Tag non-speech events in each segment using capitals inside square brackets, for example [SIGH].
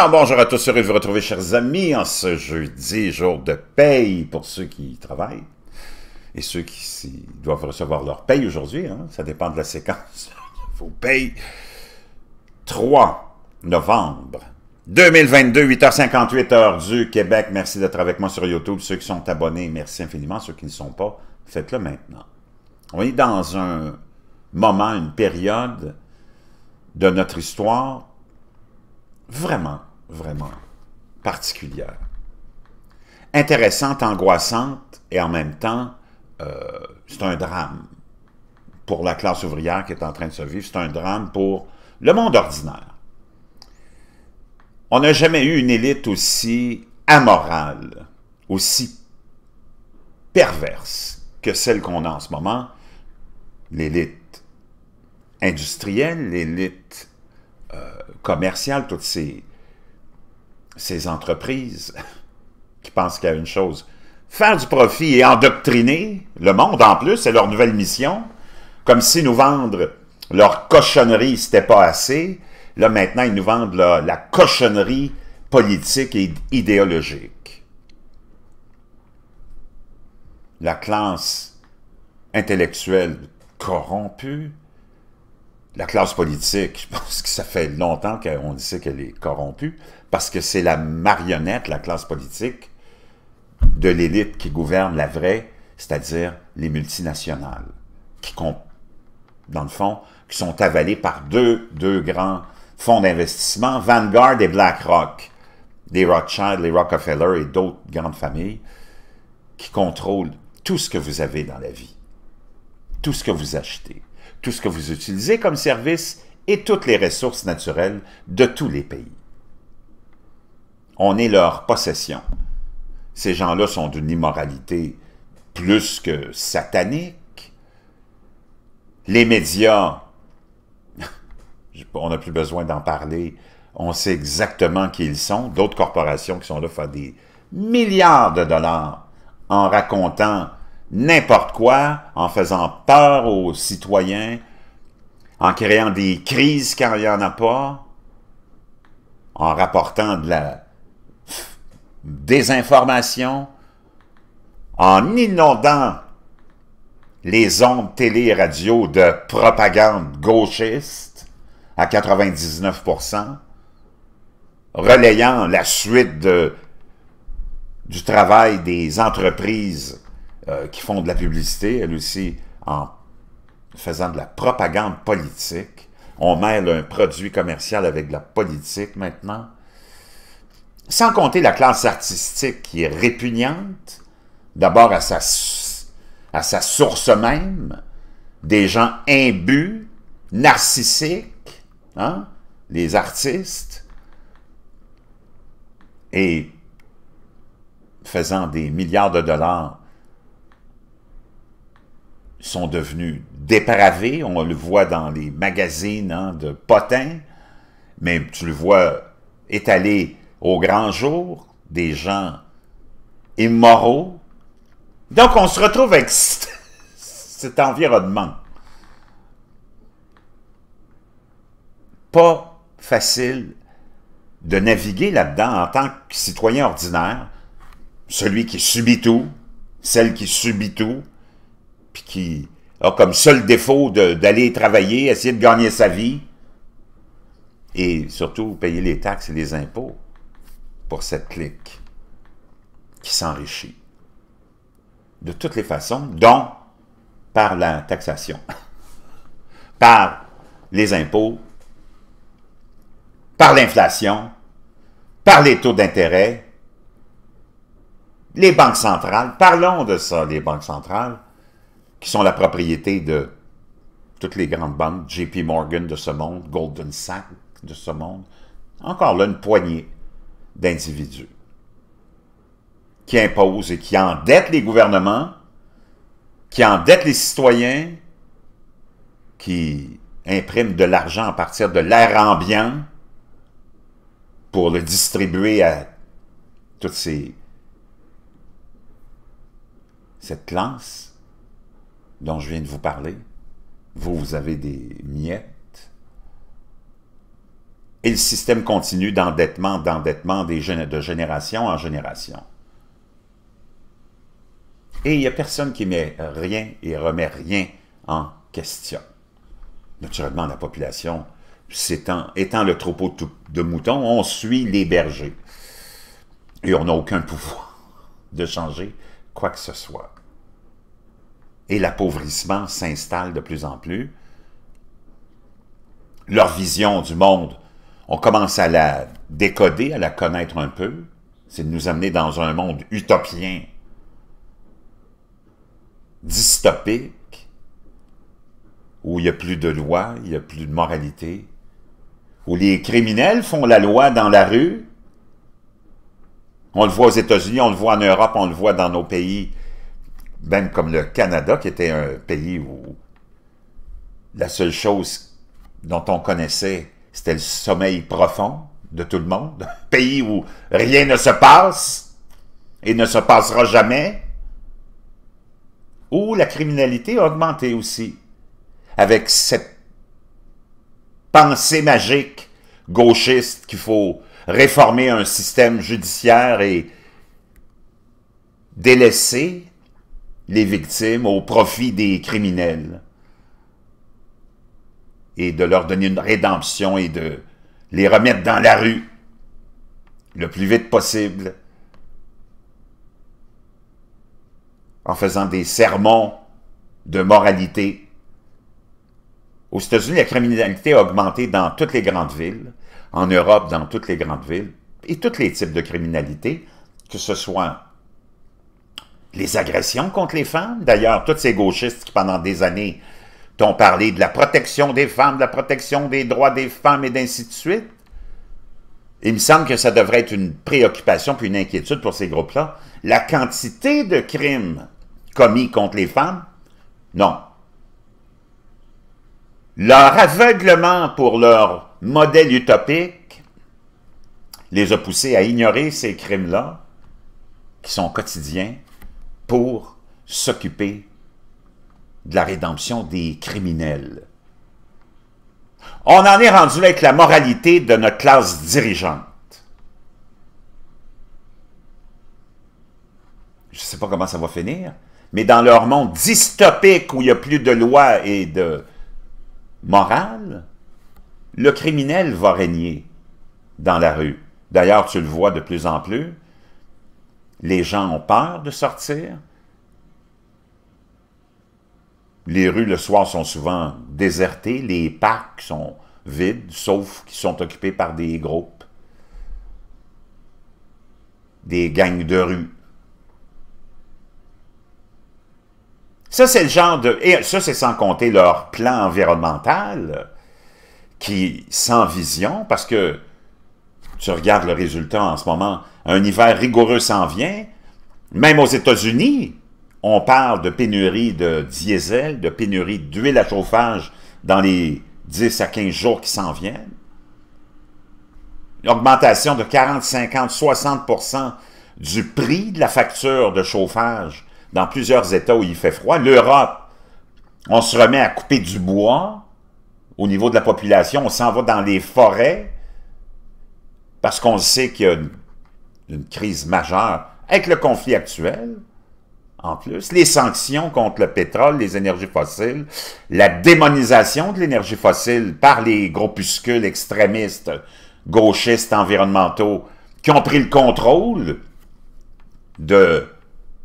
Alors, bonjour à tous, heureux de vous retrouver, chers amis, en ce jeudi, jour de paye pour ceux qui travaillent et ceux qui doivent recevoir leur paye aujourd'hui. Hein. ça dépend de la séquence. [LAUGHS] Vos payes. 3 novembre 2022, 8h58, heure du Québec. Merci d'être avec moi sur YouTube. Ceux qui sont abonnés, merci infiniment. Ceux qui ne sont pas, faites-le maintenant. On est dans un moment, une période de notre histoire vraiment, vraiment particulière. Intéressante, angoissante, et en même temps, euh, c'est un drame pour la classe ouvrière qui est en train de se vivre, c'est un drame pour le monde ordinaire. On n'a jamais eu une élite aussi amorale, aussi perverse que celle qu'on a en ce moment, l'élite industrielle, l'élite euh, commerciales, toutes ces, ces entreprises [LAUGHS] qui pensent qu'il y a une chose, faire du profit et endoctriner le monde en plus, c'est leur nouvelle mission, comme si nous vendre leur cochonnerie, c'était pas assez. Là, maintenant, ils nous vendent la, cochonnerie politique et idéologique. La classe intellectuelle corrompue, la classe politique, [LAUGHS] je pense que ça fait longtemps qu'on dit qu'elle est corrompue, parce que c'est la marionnette, la classe politique, de l'élite qui gouverne la vraie, c'est-à-dire les multinationales, qui, dans le fond, qui sont avalées par deux, deux grands fonds d'investissement, Vanguard et BlackRock, les Rothschild, les Rockefeller et d'autres grandes familles, qui contrôlent tout ce que vous avez dans la vie, tout ce que vous achetez tout ce que vous utilisez comme service et toutes les ressources naturelles de tous les pays. On est leur possession. Ces gens-là sont d'une immoralité plus que satanique. Les médias, [LAUGHS] on n'a plus besoin d'en parler, on sait exactement qui ils sont. D'autres corporations qui sont là font des milliards de dollars en racontant n'importe quoi, en faisant peur aux citoyens, en créant des crises quand il n'y en a pas, en rapportant de la désinformation, en inondant les ondes télé et radio de propagande gauchiste à 99%, relayant la suite du travail des entreprises euh, qui font de la publicité, elles aussi, en faisant de la propagande politique. On mêle un produit commercial avec de la politique maintenant. Sans compter la classe artistique qui est répugnante, d'abord à sa, source même, des gens imbus, narcissiques, hein, les artistes, et faisant des milliards de dollars sont devenus dépravés. On le voit dans les magazines hein, de potins, mais tu le vois étalé au grand jour, des gens immoraux. Donc, on se retrouve avec cet environnement. Pas facile de naviguer là-dedans en tant que citoyen ordinaire, celui qui subit tout, celle qui subit tout, puis qui a comme seul défaut d'aller travailler, essayer de gagner sa vie, et surtout payer les taxes et les impôts pour cette clique qui s'enrichit. De toutes les façons, dont par la taxation, [LAUGHS] par les impôts, par l'inflation, par les taux d'intérêt, les banques centrales, parlons de ça, les banques centrales, qui sont la propriété de toutes les grandes banques, JP Morgan de ce monde, Golden Sachs de ce monde, encore là une poignée d'individus qui imposent et qui endettent les gouvernements, qui endettent les citoyens, qui impriment de l'argent à partir de l'air ambiant pour le distribuer à toutes ces cette classe dont je viens de vous parler. Vous, vous avez des miettes. Et le système continue d'endettement, d'endettement de génération en génération. Et il n'y a personne qui met rien et remet rien en question. Naturellement, la population, étant, étant le troupeau de moutons, on suit les bergers. Et on n'a aucun pouvoir de changer quoi que ce soit. Et l'appauvrissement s'installe de plus en plus. Leur vision du monde, on commence à la décoder, à la connaître un peu. C'est de nous amener dans un monde utopien, dystopique, où il n'y a plus de loi, il n'y a plus de moralité, où les criminels font la loi dans la rue, on le voit aux États-Unis, on le voit en Europe, on le voit dans nos pays, même comme le Canada, qui était un pays où la seule chose dont on connaissait, c'était le sommeil profond de tout le monde. Un [LAUGHS] pays où rien ne se passe et ne se passera jamais. Où la criminalité a augmenté aussi. Avec cette pensée magique gauchiste qu'il faut réformer un système judiciaire et délaisser les victimes au profit des criminels et de leur donner une rédemption et de les remettre dans la rue le plus vite possible en faisant des sermons de moralité. Aux États-Unis, la criminalité a augmenté dans toutes les grandes villes en Europe, dans toutes les grandes villes, et tous les types de criminalité, que ce soit les agressions contre les femmes. D'ailleurs, tous ces gauchistes qui, pendant des années, t'ont parlé de la protection des femmes, de la protection des droits des femmes et d'ainsi de suite? Il me semble que ça devrait être une préoccupation puis une inquiétude pour ces groupes-là. La quantité de crimes commis contre les femmes, non. Leur aveuglement pour leur modèle utopique les a poussés à ignorer ces crimes-là, qui sont quotidiens, pour s'occuper de la rédemption des criminels. On en est rendu avec la moralité de notre classe dirigeante. Je ne sais pas comment ça va finir, mais dans leur monde dystopique où il n'y a plus de loi et de morale, le criminel va régner dans la rue. D'ailleurs, tu le vois de plus en plus. Les gens ont peur de sortir. Les rues le soir sont souvent désertées. Les parcs sont vides, sauf qu'ils sont occupés par des groupes, des gangs de rue. Ça, c'est le genre de... Et ça, c'est sans compter leur plan environnemental qui, sans vision, parce que tu regardes le résultat en ce moment, un hiver rigoureux s'en vient, même aux États-Unis, on parle de pénurie de diesel, de pénurie d'huile à chauffage dans les 10 à 15 jours qui s'en viennent. Une augmentation de 40, 50, 60% du prix de la facture de chauffage dans plusieurs États où il fait froid. L'Europe, on se remet à couper du bois, au niveau de la population, on s'en va dans les forêts parce qu'on sait qu'il y a une, crise majeure avec le conflit actuel, en plus, les sanctions contre le pétrole, les énergies fossiles, la démonisation de l'énergie fossile par les groupuscules extrémistes, gauchistes, environnementaux, qui ont pris le contrôle de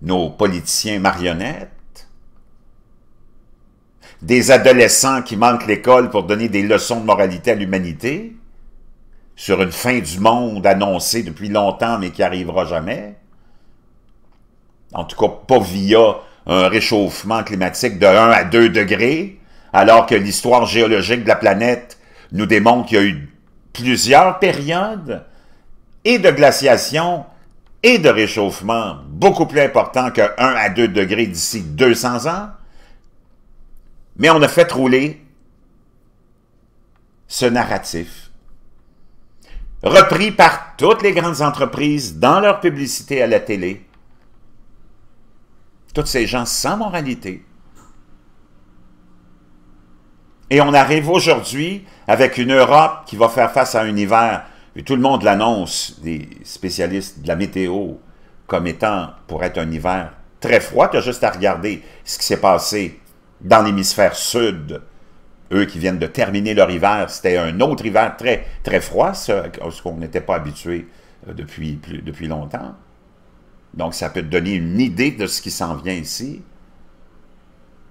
nos politiciens marionnettes, des adolescents qui manquent l'école pour donner des leçons de moralité à l'humanité, sur une fin du monde annoncée depuis longtemps mais qui arrivera jamais, en tout cas pas via un réchauffement climatique de 1 à 2 degrés, alors que l'histoire géologique de la planète nous démontre qu'il y a eu plusieurs périodes et de glaciation et de réchauffement beaucoup plus importants que 1 à 2 degrés d'ici 200 ans, mais on a fait rouler ce narratif, repris par toutes les grandes entreprises dans leur publicité à la télé, tous ces gens sans moralité, Et on arrive aujourd'hui avec une Europe qui va faire face à un hiver, et tout le monde l'annonce, des spécialistes de la météo, comme étant pour être un hiver très froid. Tu as juste à regarder ce qui s'est passé dans l'hémisphère sud. Eux qui viennent de terminer leur hiver, c'était un autre hiver très, froid, ce, qu'on n'était pas habitué euh, depuis longtemps. Donc, ça peut te donner une idée de ce qui s'en vient ici.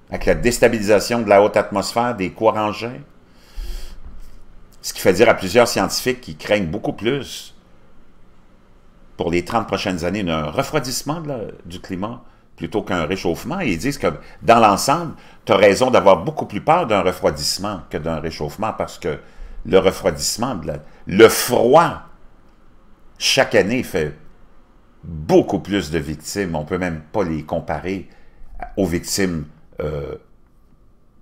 Avec la déstabilisation de la haute atmosphère, des courants jets. Ce qui fait dire à plusieurs scientifiques qui craignent beaucoup plus pour les 30 prochaines années un refroidissement du climat plutôt qu'un réchauffement. Et ils disent que dans l'ensemble, tu as raison d'avoir beaucoup plus peur d'un refroidissement que d'un réchauffement parce que le refroidissement, le froid, chaque année fait beaucoup plus de victimes. On ne peut même pas les comparer aux victimes euh,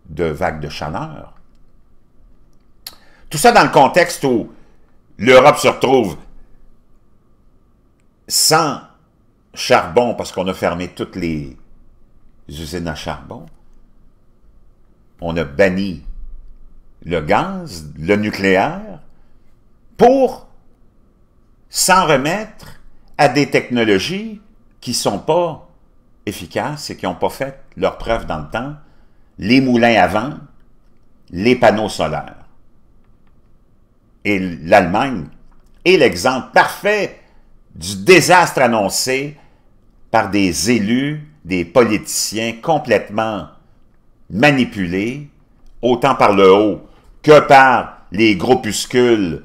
de vagues de chaleur. Tout ça dans le contexte où l'Europe se retrouve sans charbon parce qu'on a fermé toutes les usines à charbon. On a banni le gaz, le nucléaire, pour s'en remettre à des technologies qui ne sont pas efficaces et qui n'ont pas fait leur preuve dans le temps, les moulins à vent, les panneaux solaires. Et l'Allemagne est l'exemple parfait du désastre annoncé par des élus, des politiciens complètement manipulés, autant par le haut que par les groupuscules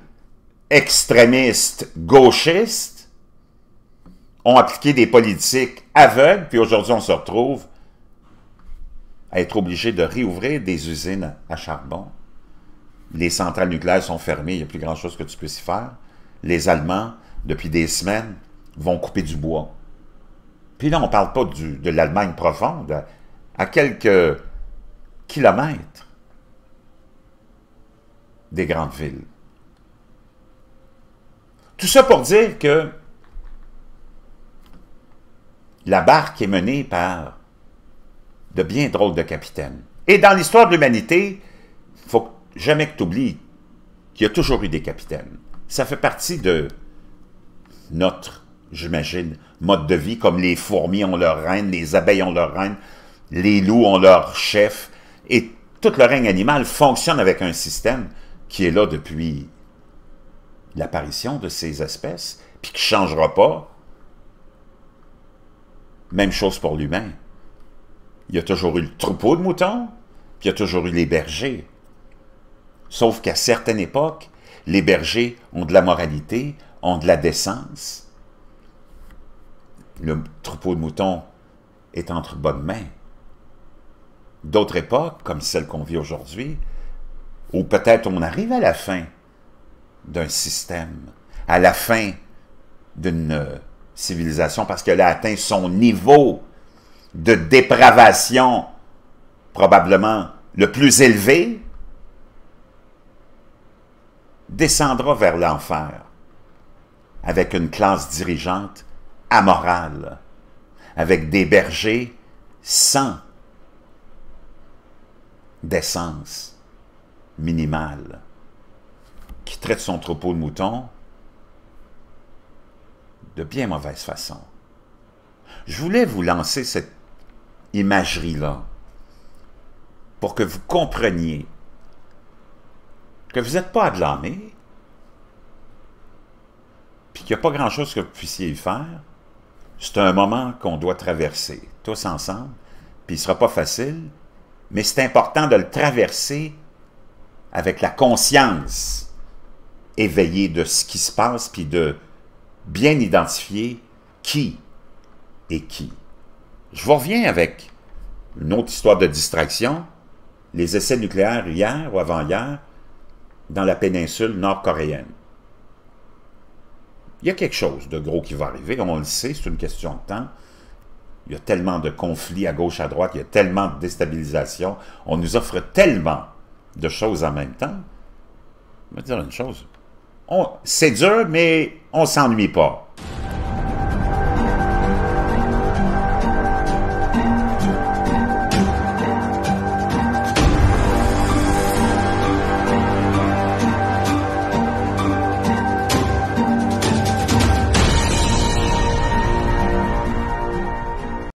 extrémistes gauchistes, ont appliqué des politiques aveugles, puis aujourd'hui on se retrouve à être obligé de réouvrir des usines à charbon. Les centrales nucléaires sont fermées, il n'y a plus grand-chose que tu puisses y faire. Les Allemands depuis des semaines, vont couper du bois. Puis là, on ne parle pas de l'Allemagne profonde, à quelques kilomètres des grandes villes. Tout ça pour dire que la barque est menée par de bien drôles de capitaines. Et dans l'histoire de l'humanité, il faut jamais que tu oublies qu'il y a toujours eu des capitaines. Ça fait partie de notre, j'imagine, mode de vie, comme les fourmis ont leur reine, les abeilles ont leur reine, les loups ont leur chef, et tout le règne animal fonctionne avec un système qui est là depuis l'apparition de ces espèces, puis qui ne changera pas. Même chose pour l'humain. Il y a toujours eu le troupeau de moutons, puis il y a toujours eu les bergers. Sauf qu'à certaines époques, les bergers ont de la moralité, ont de la décence. Le troupeau de moutons est entre bonnes mains. D'autres époques, comme celle qu'on vit aujourd'hui, où peut-être on arrive à la fin d'un système, à la fin d'une civilisation, parce qu'elle a atteint son niveau de dépravation probablement le plus élevé, descendra vers l'enfer avec une classe dirigeante amorale, avec des bergers sans d'essence minimale, qui traite son troupeau de moutons de bien mauvaise façon. Je voulais vous lancer cette imagerie-là pour que vous compreniez que vous n'êtes pas à blâmer, puis qu'il n'y a pas grand-chose que vous puissiez y faire, c'est un moment qu'on doit traverser, tous ensemble, puis il ne sera pas facile, mais c'est important de le traverser avec la conscience éveillée de ce qui se passe, puis de bien identifier qui est qui. Je reviens avec une autre histoire de distraction, les essais nucléaires hier ou avant-hier dans la péninsule nord-coréenne. Il y a quelque chose de gros qui va arriver, on le sait, c'est une question de temps. Il y a tellement de conflits à gauche, à droite, il y a tellement de déstabilisation, on nous offre tellement de choses en même temps. Je vais dire une chose, c'est dur, mais on s'ennuie pas.